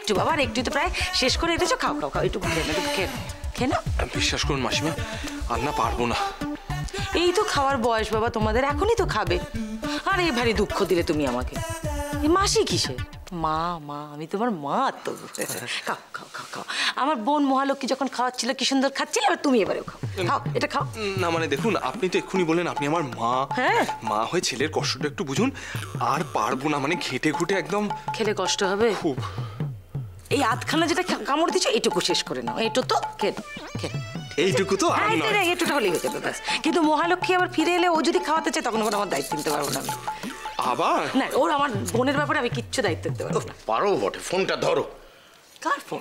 একটু বাবা একটু তো প্রায় শেষ করে এসেছ খাও খাও খাও একটু খেয়ে নাও খেয়ে। খেয়ে নাও। বিশ্বাস করুন মাসিমা আর না পারব না। এই তো খাওয়ার বয়স বাবা তোমাদের এখনই তো খাবে। আর এই ভারী দুঃখ দিলে তুমি আমাকে। মাসি কিসে মা মা আমি তোমার মা তো খাও খাও খাও খাও। আমার বোন মহালক্ষ্মী যখন খাওয়াচ্ছিল কি সুন্দর খাচ্ছিল এবার তুমি এবারেও খাও। খাও এটা খাও। না মানে দেখুন আপনি তো এক্ষুনি বললেন আপনি আমার মা। হ্যাঁ। মা হয়ে ছেলের কষ্টটা একটু বুঝুন আর পারব না মানে ঘেটে ঘুটে একদম খেলে কষ্ট হবে? খুব। এই আধখানা যেটা কামড় দিচ্ছ এটুকু শেষ করে নাও। এটু তো এইটুকু তো আর হ্যাঁ, নয়। এটা- এটুটা হলেই হতে ব্যাস। কিন্তু মহালক্ষ্মী আবার ফিরে এলে ও যদি খাওয়াতে চায় তখন ওর আমার দায়িত্ব নিতে পারব না আমি। আবার? না ওর আমার বোনের ব্যাপারে আমি কিচ্ছু দায়িত্ব নিতে পারব না। পারো বটে ফোনটা ধরো। কার ফোন?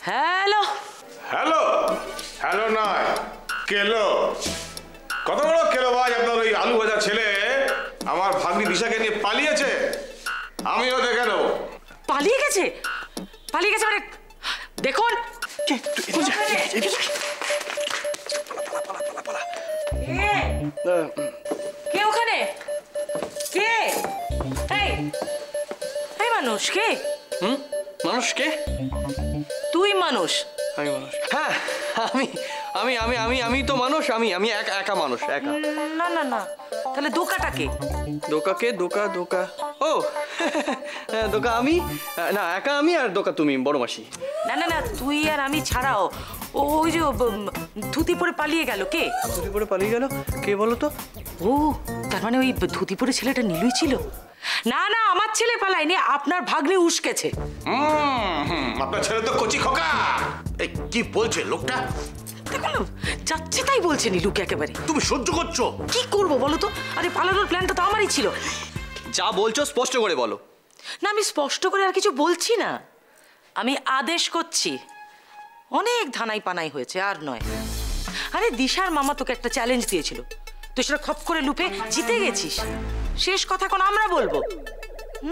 হ্যালো? হ্যালো? হ্যালো নয় কেলো। কত বড় কেলো ভাই আপনার ওই আলু ভাজা ছেলে? আমার ভাগ্নি দিশাকে নিয়ে পালিয়েছে। আমিও দেখে নেব। পালিয়ে গেছে? পালিয়ে গেছে মানে দেখুন। কে? কে? ওখানে? কে? এই মানুষ কে? হুম? মানুষ কে? তুই মানুষ। আমি মানুষ। হ্যাঁ আমি আমি আমি আমি আমি তো মানুষ আমি আমি একা একা মানুষ একা। না না না তাহলে দোকাটা কে? দোকা কে দোকা দোকা। ও হ্যাঁ, দোকা আমি? না একা আমি আর দোকা তুমি বড় মাসি। না না না তুই আর আমি ছাড়াও। ওই যে ধুতি পরে পালিয়ে গেল কে? ধুতি পরে পালিয়ে গেল? কে বলো তো? ও তার মানে ওই ধুতি পরে ছেলেটা নীলুই ছিল? না না আমার ছেলে পালায়নি আপনার ভাগ্নে উস্কেছে। আপনার ছেলে তো কচি খোকা। এই কি বলছে লোকটা? দেখুন না, যাচ্ছে তাই বলছে নীলুকে একেবারে। তুমি সহ্য করছ? কি করব বলো তো? আরে পালানোর প্ল্যানটা তো আমারই ছিল। যা বলছো স্পষ্ট করে বলো। না, আমি স্পষ্ট করে আর কিছু বলছি না। আমি আদেশ করছি। অনেক ধানাই পানাই হয়েছে, আর নয়। আরে, দিশার মামা তোকে একটা চ্যালেঞ্জ দিয়েছিল। তুই সেটা খপ করে লুপে জিতে গেছিস। শেষ কথা কোন আমরা বলব?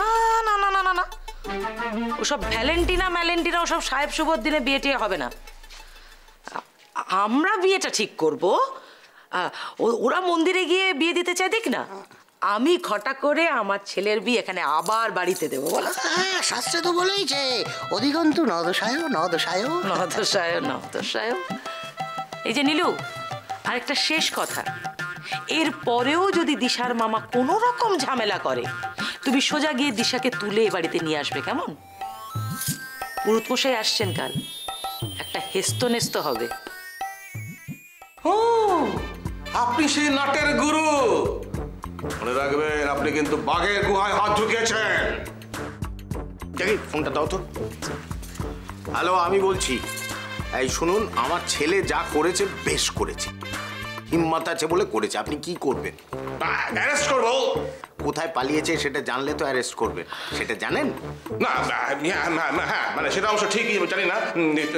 না না না না না না। ওসব ভ্যালেন্টিনা ম্যালেন্টিনা, ওসব সাহেব শুভর দিনে বিয়ে হবে না। আমরা বিয়েটা ঠিক করব? ওরা মন্দিরে গিয়ে বিয়ে দিতে চায়, দেখ না। আমি ঘটা করে আমার ছেলের বিয়ে এখানে আবার বাড়িতে দেবো বলো। হ্যাঁ শাস্ত্রে তো বলেইছে অধিকন্তু নদশায় নদশায় নদশায় নদশায় এই যে নীলু আরেকটা শেষ কথা। এর পরেও যদি দিশার মামা কোনো রকম ঝামেলা করে তুমি সোজা গিয়ে দিশাকে তুলে এ বাড়িতে নিয়ে আসবে কেমন? পুরুত মশাই আসছেন কাল। একটা হেস্ত নেস্ত হবে। ও আপনি সেই নাটের গুরু। মনে রাখবেন আপনি কিন্তু বাঘের গুহায় হাত ঢুকিয়েছেন। দেখি ফোনটা দাও তো। হ্যালো আমি বলছি এই শুনুন আমার ছেলে যা করেছে বেশ করেছে। হিম্মত আছে বলে করেছে আপনি কি করবেন? অ্যারেস্ট করব। কোথায় পালিয়েছে সেটা জানলে তো অ্যারেস্ট করবেন সেটা জানেন? না হ্যাঁ, না, না, হ্যাঁ মানে সেটা অবশ্য ঠিকই জানি না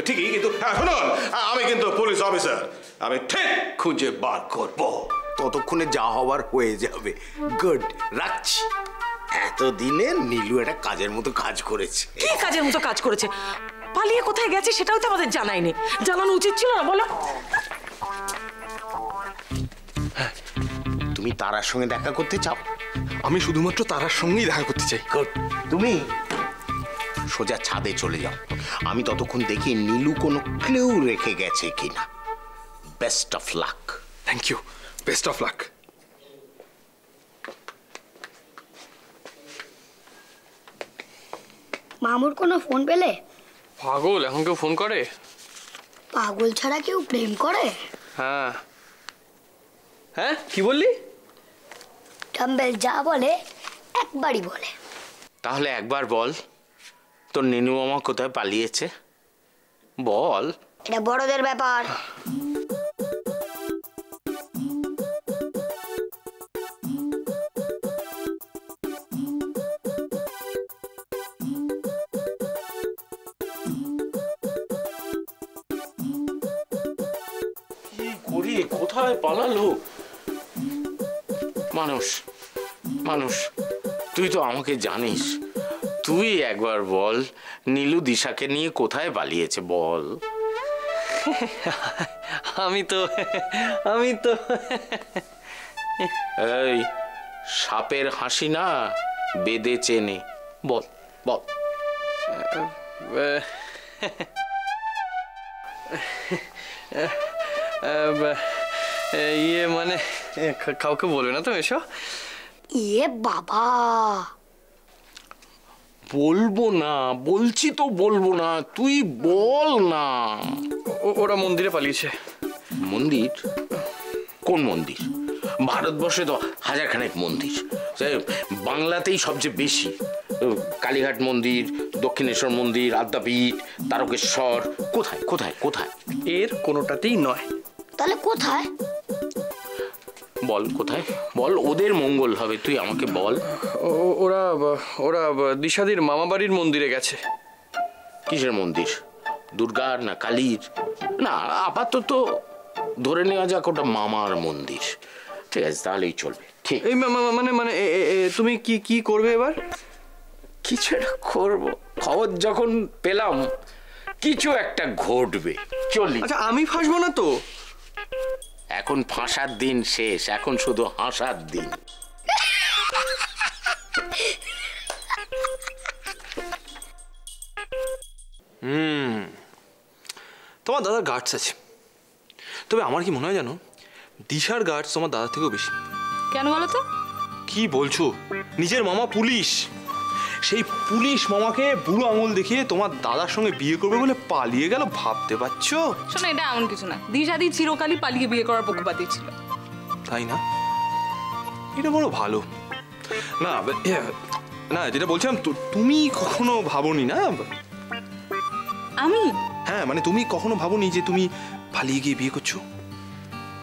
ঠিকই কিন্তু হ্যাঁ শুনুন আমি কিন্তু পুলিশ অফিসার আমি ঠিক খুঁজে বার করব। ততক্ষণে যা হওয়ার হয়ে যাবে। গুড রাখছি। এতদিনে নীলু একটা কাজের মতো কাজ করেছে। কি কাজের মতো কাজ করেছে? পালিয়ে কোথায় গেছে সেটাও তো আমাদের জানায়নি জানানো উচিত ছিল না বলো। তুমি তারার সঙ্গে দেখা করতে চাও? আমি শুধুমাত্র তারার সঙ্গেই দেখা করতে চাই। গুড তুমি সোজা ছাদে চলে যাও। আমি ততক্ষণ দেখি নীলু কোনো ক্লিউ রেখে গেছে কিনা। Best of luck thank you best of luck মামুর কোনো ফোন পেলে? পাগল এখন কেউ ফোন করে? পাগল ছাড়া কেউ প্রেম করে? হ্যাঁ। হ্যাঁ কি বললি? টাম্বেল যা বলে একবারই বলে। তাহলে একবার বল তোর নিনু মামা কোথায় পালিয়েছে? বল। এটা বড়দের ব্যাপার। পালালো মানুষ। মানুষ তুই তো আমাকে জানিস। তুই একবার বল নীলু দিশাকে নিয়ে কোথায় পালিয়েছে বল। আমি তো আমি তো। এই সাপের হাসি না? বেদে চেনে। বল বল। আহ, ইয়ে মানে কাউকে বলবে না তো এসো। ইয়ে বাবা। বলব না বলছি তো বলব না তুই বল না। ও- ওরা মন্দিরে পালিয়েছে। মন্দির? কোন মন্দির? ভারতবর্ষে তো হাজারখানেক মন্দির। বাংলাতেই সবচেয়ে বেশি। কালীঘাট মন্দির দক্ষিণেশ্বর মন্দির আদ্যাপীঠ তারকেশ্বর কোথায় কোথায় কোথায়? এর কোনোটাতেই নয়। তাহলে কোথায়? বল কোথায়? বল ওদের মঙ্গল হবে তুই আমাকে বল। ওরা ওরা দিশাদির মামা বাড়ির মন্দিরে গেছে। কিসের মন্দির? দুর্গার না কালীর? না আপাতত ধরে নেওয়া যাক ওটা মামার মন্দির। ঠিক আছে তাহলেই চলবে। ঠিক। এই মানে মানে তুমি কি কি করবে এবার? কিছু একটা করব। খবর যখন পেলাম কিছু একটা ঘটবে। চলি। আচ্ছা আমি ফাঁসবো না তো? এখন ফাঁসার দিন শেষ এখন শুধু হাসার দিন। তোমার দাদার গার্ডস আছে। তবে আমার কি মনে হয় জানো? দিশার গার্ডস তোমার দাদার থেকেও বেশি। কেন বলো তো? কি বলছো? নিজের মামা পুলিশ। সেই পুলিশ মামাকে বুড়ো আঙুল দেখিয়ে তোমার দাদার সঙ্গে বিয়ে করবে বলে পালিয়ে গেল ভাবতে পারছ? শোনো এটা এমন কিছু না। দিশাদি চিরকালই পালিয়ে বিয়ে করার পক্ষপাতী ছিল। তাই না? এটা বড় ভালো। না না যেটা বলছিলাম তুমি কখনো ভাবোনি না? আমি? হ্যাঁ মানে তুমি কখনো ভাবোনি যে তুমি পালিয়ে গিয়ে বিয়ে করছ?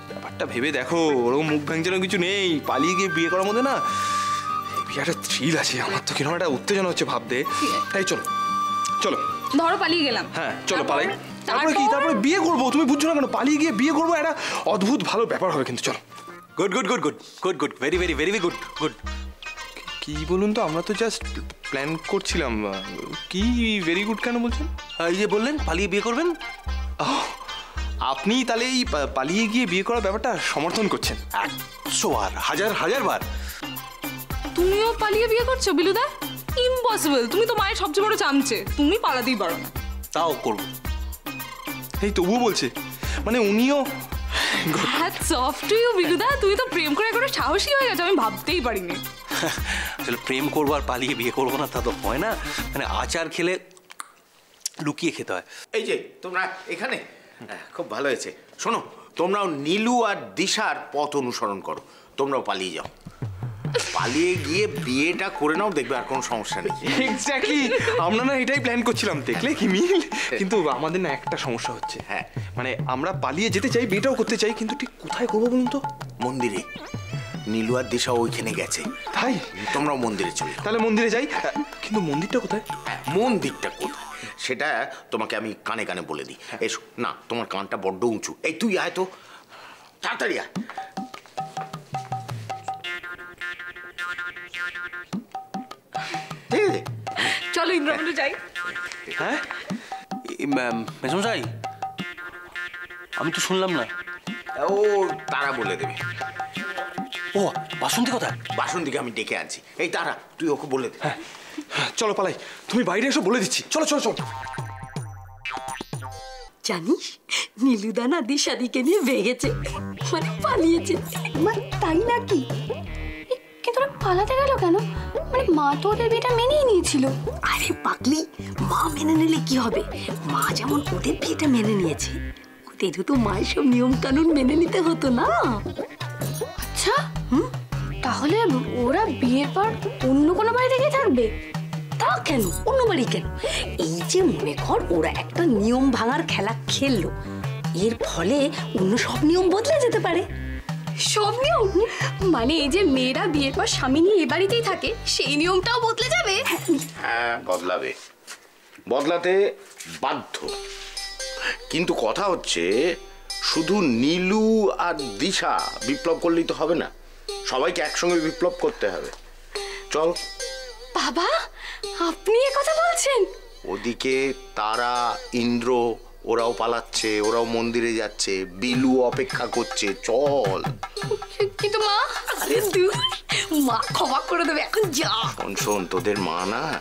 ব্যাপারটা ভেবে দেখো ওরকম মুখ ভ্যাংচানো কিছু নেই। পালিয়ে গিয়ে বিয়ে করার মধ্যে না বিয়েটা থ্রিল আছে আমার তো কীরকম একটা উত্তেজনা হচ্ছে ভাবতে। তাই চলো চলো। ধরো পালিয়ে গেলাম। হ্যাঁ চলো? পালাই। তারপরে কি? তারপরে বিয়ে করব তুমি বুঝছ না কেন? পালিয়ে গিয়ে বিয়ে করব একটা অদ্ভুত ভালো ব্যাপার হবে কিন্তু চলো। Good good good good good good very very very good good কি বলুন তো আমরা তো জাস্ট প্ল্যান করছিলাম। কি ভেরি গুড কেন বলছেন? এই যে বললেন পালিয়ে বিয়ে করবেন? আহ, আপনি তাহলে এই পালিয়ে গিয়ে বিয়ে করার ব্যাপারটা সমর্থন করছেন। একশো বার হাজার হাজার বার। তুমিও পালিয়ে বিয়ে করছ বিলুদা? ইম্পসিবল তুমি তো মায়ের সবচেয়ে বড় চামচে। তুমি পালাতেই পারো না। তাও করব। এই তবুও বলছে। মানে উনিও হ্যাটস অফ টু ইউ বিলুদা। তুমি তো প্রেম করে করে সাহসী হয়ে গেছো আমি ভাবতেই পারিনি। আসলে প্রেম করব আর পালিয়ে বিয়ে করব না তা তো হয় না। মানে আচার খেলে লুকিয়ে খেতে হয়। এই যে তোমরা এখানে? হ্যাঁ, খুব ভালো হয়েছে। শোনো তোমরাও নীলু আর দিশার পথ অনুসরণ করো। তোমরাও পালিয়ে যাও। পালিয়ে গিয়ে বিয়েটা করে নাও দেখবে আর কোনো সমস্যা নেই। এক্স্যাক্টলি আমরা না এটাই প্ল্যান করছিলাম দেখলে কি মিল? কিন্তু আমাদের না একটা সমস্যা হচ্ছে। হ্যাঁ। মানে আমরা পালিয়ে যেতে চাই বিয়েটাও করতে চাই কিন্তু ঠিক কোথায় করব বলুন তো? মন্দিরে। নীলু আর দিশা ওইখানে গেছে। তাই? তোমরাও মন্দিরে চলে তাহলে মন্দিরে যাই। কিন্তু মন্দিরটা কোথায়? হ্যাঁ, মন্দিরটা কোথায়? সেটা তোমাকে আমি কানে কানে বলে দিই। এসো। না তোমার কানটা বড্ড উঁচু। এই তুই আয় তো। তাড়াতাড়ি আয়। চলো ইন্দ্রমন্ডল যাই। হ্যাঁ? মেসমশাই? আমি তো শুনলাম না। ও তারা বলে দেবে। ও বাসন্তী কথা বাসন্তীকে আমি ডেকে আনছি। এই তারা তুই ওকে বলে দে। হ্যাঁ, চলো পালাই। তুমি বাইরে এসো বলে দিচ্ছি। চলো চলো চলো। জানিস নীলুদা না দিশাদিকে নিয়ে ভেগেছে। মানে পালিয়েছে। মানে তাই নাকি? পালাতে গেল কেন? মানে মা তো ওদের বিয়েটা মেনেই নিয়েছিল। আরে পাগলি মা মেনে নিলে কি হবে? মা যেমন ওদের বিয়েটা মেনে নিয়েছে ওদেরও তো মায়ের সব নিয়ম কানুন মেনে নিতে হতো না। আচ্ছা হুম? তাহলে ওরা বিয়ের পর অন্য কোনো বাড়িতে গিয়ে থাকবে? তা কেন? অন্য বাড়ি কেন? এই যে মনে কর ওরা একটা নিয়ম ভাঙার খেলা খেললো এর ফলে অন্য সব নিয়ম বদলে যেতে পারে। সব নিয়ম? মানে এই যে মেয়েরা বিয়ের পর স্বামী নিয়ে এ বাড়িতেই থাকে সেই নিয়মটাও বদলে যাবে? হ্যাঁ বদলাবে। বদলাতে বাধ্য। কিন্তু কথা হচ্ছে শুধু নীলু আর দিশা বিপ্লব করলেই তো হবে না। সবাইকে একসঙ্গে বিপ্লব করতে হবে। চল। বাবা আপনি কথা বলছেন? ওদিকে তারা ইন্দ্র ওরাও পালাচ্ছে ওরাও মন্দিরে যাচ্ছে বিলু অপেক্ষা করছে চল। কিন্তু মা আরে দূর মা ক্ষমা করে দেবে এখন যা। শোন শোন তোদের মা না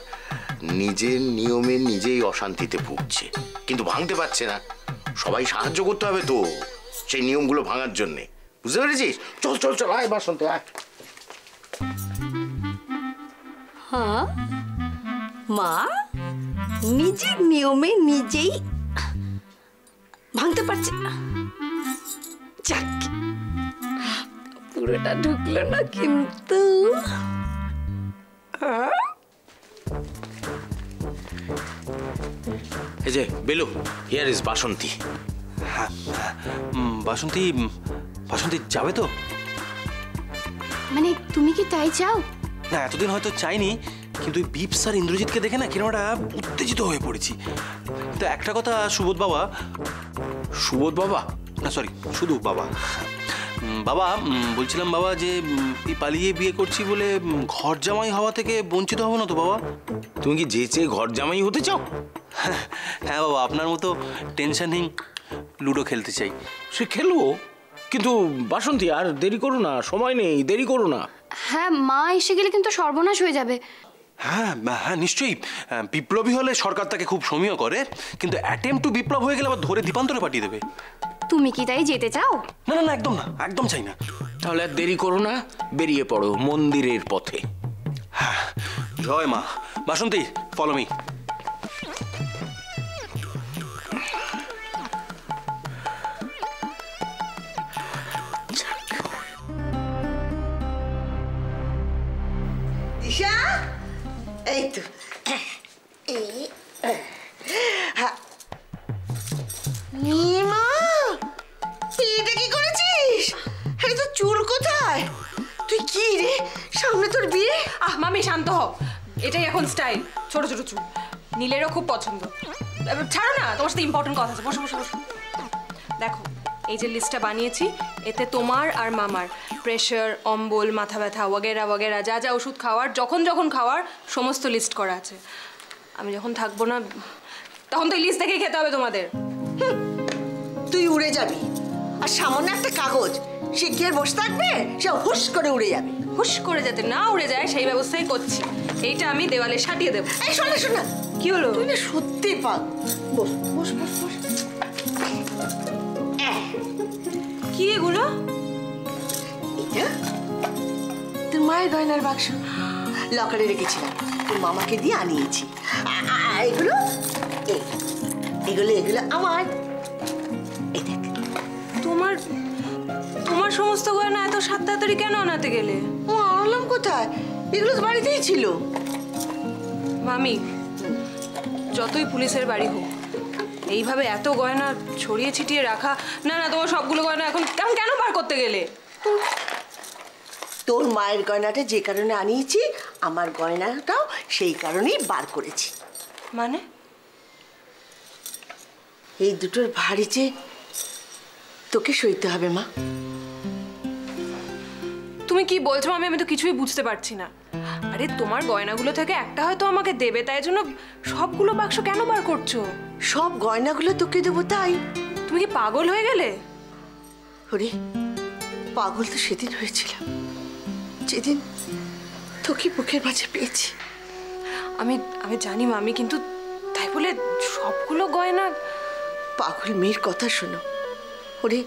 নিজের নিয়মে নিজেই অশান্তিতে ভুগছে। কিন্তু ভাঙতে পারছে না। সবাই সাহায্য করতে হবে তো সেই নিয়মগুলো ভাঙার জন্যে। বুঝতে পেরেছিস? চল চল চল আয় বাসন্ত আয়। হ্যাঁ? মা নিজের নিয়মে নিজেই ভাঙতে পারছি না। যাক পুরোটা ঢুকলো না কিন্তু। হ্যাঁ? এই যে বেলু হিয়ার ইজ বাসন্তী। উম, বাসন্তী বাসন্তী যাবে তো? মানে তুমি কি তাই চাও? না এতদিন হয়তো চাইনি কিন্তু ওই বিপস আর ইন্দ্রজিৎকে দেখে না কিরম একটা উত্তেজিত হয়ে পড়েছি। তো একটা কথা সুবোধ বাবা সুবোধ বাবা? না সরি শুধু বাবা। বাবা বলছিলাম বাবা যে পালিয়ে বিয়ে করছি বলে ঘর জামাই হওয়া থেকে বঞ্চিত হব না তো বাবা? তুমি কি যে চেয়ে ঘর জামাই হতে চাও? হ্যাঁ বাবা আপনার মতো টেনশনহীন লুডো খেলতে চাই। সে খেলব কিন্তু বাসন্তী আর দেরি করো না সময় নেই দেরি করো না। হ্যাঁ মা এসে গেলে কিন্তু সর্বনাশ হয়ে যাবে। হ্যাঁ হ্যাঁ নিশ্চয়ই। আহ, বিপ্লবী হলে সরকার তাকে খুব সমীহ করে কিন্তু অ্যাটেম্প টু বিপ্লব হয়ে গেলে আবার ধরে দীপান্তরে পাঠিয়ে দেবে। তুমি কি তাই যেতে চাও? না না না একদম না একদম চাই না। তাহলে আর দেরি করো না বেরিয়ে পড়ো মন্দিরের পথে। জয় মা। বাসন্তী ফলো মি চুল কোথায়? তুই কি রে? সামনে তোর বিয়ে? আহ মামি শান্ত হও এটাই এখন স্টাইল ছোট ছোট চুল। নীলেরও খুব পছন্দ। ছাড়ো না তোমার সাথে ইম্পর্টেন্ট কথা আছে। বসো বসো বসো। দেখো এই যে লিস্টটা বানিয়েছি এতে তোমার আর মামার প্রেশার অম্বল মাথা ব্যথা ওয়াগেরা ওয়াগেরা যা যা ওষুধ খাওয়ার যখন যখন খাওয়ার সমস্ত লিস্ট করা আছে। আমি যখন থাকব না তখন তো এই লিস্ট দেখেই খেতে হবে তোমাদের। তুই উড়ে যাবি। আর সামান্য একটা কাগজ সে কি আর বসে থাকবে? সে হুশ করে উড়ে যাবে। হুশ করে যাতে না উড়ে যায় সেই ব্যবস্থাই করছি। এইটা আমি দেওয়ালে সাটিয়ে দেবো। এই শোনা শোনা কি হলো? তুই না সত্যি পাগ বস বস বস বস। কি এগুলো? এটা তোর মায়ের গয়নার বাক্স। লকারে রেখেছিলাম। তোর মামাকে দিয়ে আনিয়েছি। এগুলো? এগুলো এগুলো আমার। তোমার তোমার সমস্ত গয়না এত সাত তাড়াতাড়ি কেন আনাতে গেলে? ও আনলাম কোথায়? এগুলো তো বাড়িতেই ছিল। মামি যতই পুলিশের বাড়ি হোক এইভাবে এত গয়না ছড়িয়ে ছিটিয়ে রাখা না না তোমার সবগুলো গয়না এখন কেমন কেন বার করতে গেলে? তোর মায়ের গয়নাটা যে কারণে আনিয়েছি আমার গয়নাটাও সেই কারণেই বার করেছি। মানে? এই দুটোর ভারী যে তোকে সইতে হবে মা। তুমি কি বলছো আমি আমি তো কিছুই বুঝতে পারছি না। আরে তোমার গয়নাগুলো থেকে একটা হয়তো আমাকে দেবে তাই জন্য সবগুলো বাক্স কেন বার করছ? সব গয়নাগুলো তোকে দেবো তাই। তুমি কি পাগল হয়ে গেলে? ওরে পাগল তো সেদিন হয়েছিলাম। যেদিন তোকে বুকের মাঝে পেয়েছি। আমি আমি জানি মামি কিন্তু তাই বলে সবগুলো গয়না? পাগল মেয়ের কথা শোনো। ওরে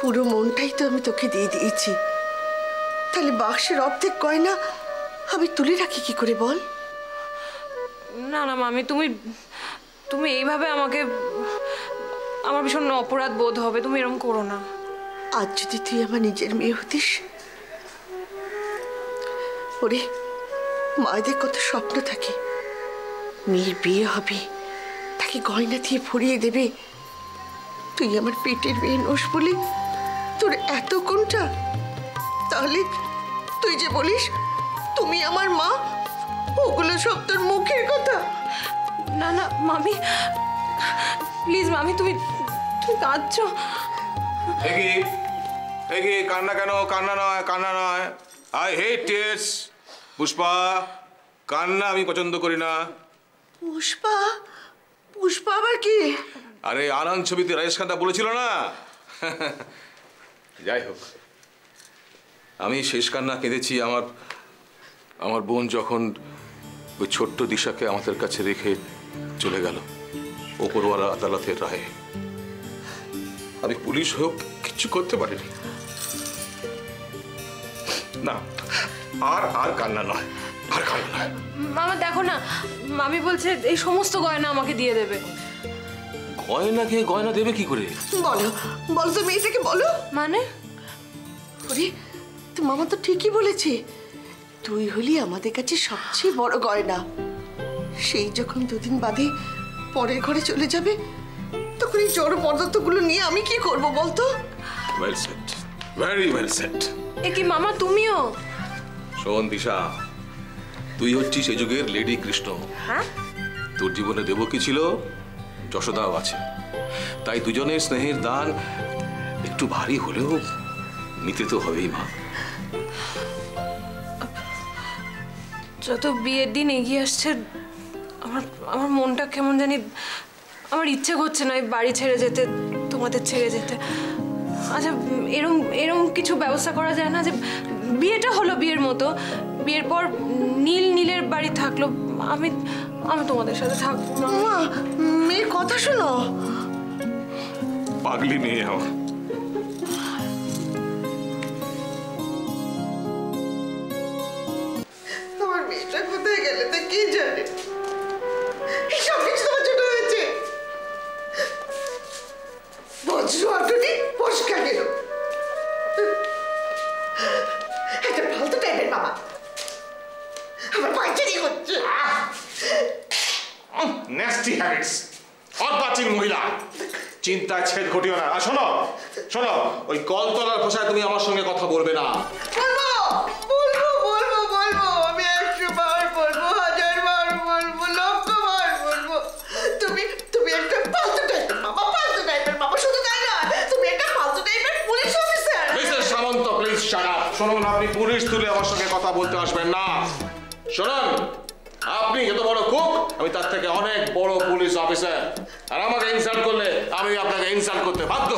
পুরো মনটাই তো আমি তোকে দিয়ে দিয়েছি। তাহলে বাক্সের অর্ধেক গয়না আমি তুলে রাখি কি করে বল? না না মামি তুমি তুমি এইভাবে আমাকে আমার ভীষণ অপরাধ বোধ হবে তুমি এরকম করো না। আজ যদি তুই আমার নিজের মেয়ে হতিস ওরে মায়েদের কত স্বপ্ন থাকে। মেয়ের বিয়ে হবে তাকে গয়না দিয়ে ভরিয়ে দেবে। তুই আমার পেটের মেয়ে নোস বলে তোর এত কোনটা তাহলে তুই যে বলিস তুমি আমার মা ওগুলো সব তোর মুখের কথা। না না মামি প্লিজ মামি তুমি তুমি কাঁদছো। এগি এগি কান্না কেন? কান্না নয় কান্না নয়। আই হেট টিয়ার্স পুষ্পা কান্না আমি পছন্দ করি না। পুষ্পা পুষ্পা আবার কি? আরে আনন্দ ছবিতে রাজেশ খান্তা বলেছিল না? যাই হোক। আমি শেষ কান্না কেঁদেছি আমার আমার বোন যখন ওই ছোট্ট দিশাকে আমাদের কাছে রেখে চলে গেল ওপরওয়ালা আদালতের রায়ে। আমি পুলিশ হোক কিছু করতে পারিনি। না আর আর কান্না নয় আর কান্না নয়। মামা দেখো না মামি বলছে এই সমস্ত গয়না আমাকে দিয়ে দেবে। গয়না গয়নাকে গয়না দেবে কি করে? বলো বলো তো মেয়েটাকে বলো। মানে? ওরে তো মামা তো ঠিকই বলেছে তুই হলি আমাদের কাছে সবচেয়ে বড় গয়না। সেই যখন দুদিন বাদে পরের ঘরে চলে যাবে তখন এই জড় পদার্থগুলো নিয়ে আমি কি করব বলতো? Well set very well set এ কি মামা তুমিও? শোন দিশা তুই হচ্ছিস এই যুগের লেডি কৃষ্ণ। হ্যাঁ? তোর জীবনে দেবকী ছিল? যশোদাও আছে। তাই দুজনের স্নেহের দান একটু ভারী হলেও নিতে তো হবেই মা। যত বিয়ের দিন এগিয়ে আসছে আমার আমার মনটা কেমন জানি আমার ইচ্ছে করছে না এই বাড়ি ছেড়ে যেতে তোমাদের ছেড়ে যেতে। আচ্ছা এরম এরম কিছু ব্যবস্থা করা যায় না যে বিয়েটা হলো বিয়ের মতো বিয়ের পর নীল নীলের বাড়ি থাকল আমি আমি তোমাদের সাথে থাকব। মেয়ের কথা শোনো। পাগলি মেয়ে আমার ন্যাস্টি হ্যাবিটস অর্বাচীন মহিলা। চিন্তায় ছেদ ঘটিও না। আর শোনো শোনো ওই কলতলার ভাষায় তুমি আমার সঙ্গে কথা বলবে না। বলব বলব বলব বলব আমি একশো বার বলব হাজার বার বলব লক্ষ বার বলব। তুমি তুমি একটা ফালতু টাইপের বাবা ফালতু টাইপের বাবা শুধু তাই না তুমি একটা ফালতু টাইপের police officer mister Samanta please shut up শুনুন আপনি পুলিশ তুলে আমার সঙ্গে কথা বলতে আসবেন না। শুনুন আপনি যত বড় কুক আমি তার থেকে অনেক বড় পুলিশ অফিসার। আর আমাকে ইনসাল্ট করলে আমি আপনাকে ইনসাল্ট করতে বাধ্য।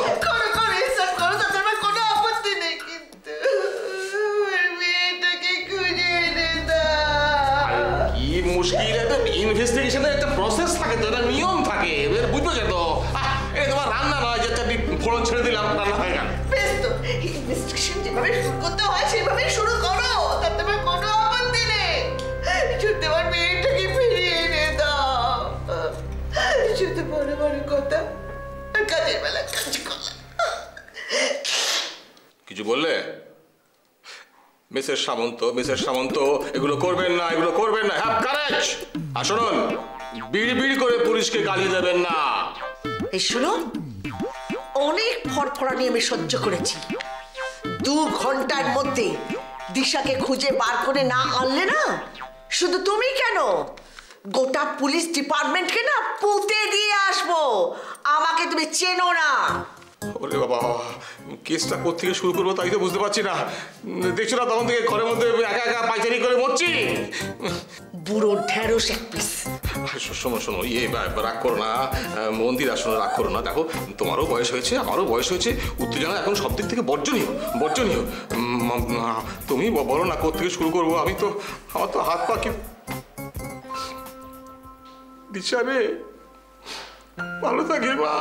মুশকিল একটা ইনভেস্টিগেশনের একটা প্রসেস থাকে তো একটা নিয়ম থাকে এবার তো? তোমার রান্না নয় যে চারটি ফোড়ন ছেড়ে দিলাম রান্না হয়ে গেল। বেশ তো ইনভেস্টিগেশন যেভাবে শুরু করতে হয় সেভাবেই শুরু বড় কথা আর কাজের বেলা কাজ করা কিছু বললে? মিসেস সামন্ত মিসেস সামন্ত এগুলো করবেন না এগুলো করবেন না। হ্যাভ কারেজ আর শুনুন বিড় বিড় করে পুলিশকে গালি দেবেন না। এই শুনো অনেক ফরফরানি আমি সহ্য করেছি। দু ঘণ্টার মধ্যে দিশাকে খুঁজে বার করে না আনলে না? শুধু তুমি কেন? গোটা পুলিশ ডিপার্টমেন্টকে না পুঁতে দিয়ে আসব। আমাকে তুমি চেনো না। ওরে বাবা কেসটা কোথেকে শুরু করব তাই তো বুঝতে পারছি না। দেখছ না তখন থেকে ঘরের মধ্যে একা একা পাইচারি করে মরছি? বুড়ো ঢেঁড়স এক পিস শোনো শোনো ইয়ে রাগ করো না মন্দির আসলে রাগ করো না। দেখো তোমারও বয়স হয়েছে আমারও বয়স হয়েছে। উত্তেজনা এখন সব দিক থেকে বর্জনীয় বর্জনীয়। তুমি বলো না কোথেকে শুরু করব আমি তো আমার তো হাত পা দিশা রে ভালো থাকে মা।